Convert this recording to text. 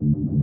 you